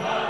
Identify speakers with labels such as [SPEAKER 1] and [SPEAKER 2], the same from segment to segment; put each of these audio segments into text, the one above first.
[SPEAKER 1] Amen.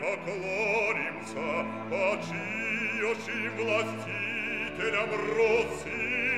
[SPEAKER 1] поклонимся, почио си властителям Руси.